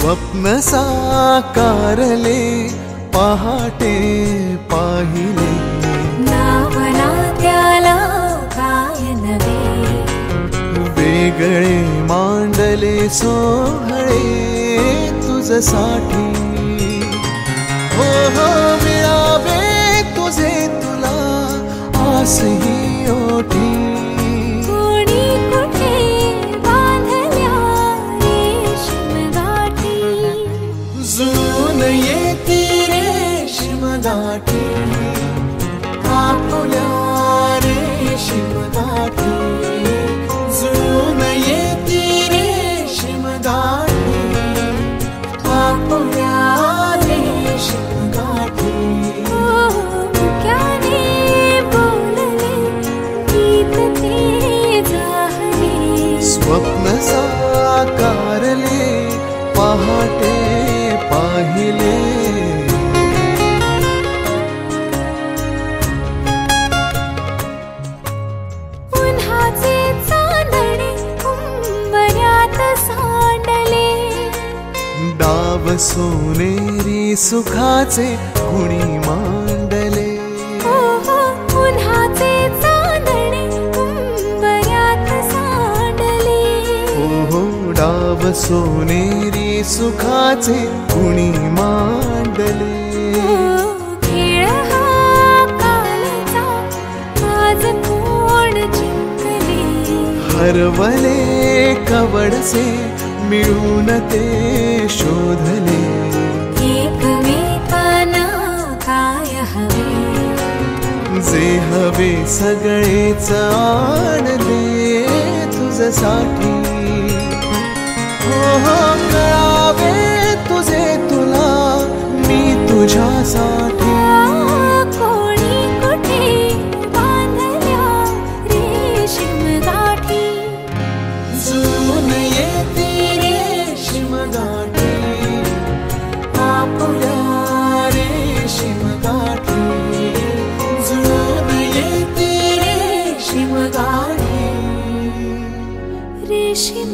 स्वप्न साकारले पहाटे पाहिले. नावना त्याला काय नवे वेगळे मांडले सोहळे तुझसाठी. हो हो मिळावे तुझे तुला आसही पुल डाव सोनेरी सुखाचे कुणी मांडले? उन्हाचे चांदणे उंबऱ्यात सांडले. ओहो डाव सोनेरी सुखाचे कुणी मांडले? हरवले कवडसे मिळून ते शोधले. काय हवे? जे हवे सगळेच आणले तुझसाठी हो कळावे तुझे तुला मी तुझ्यासाठी. কৃষি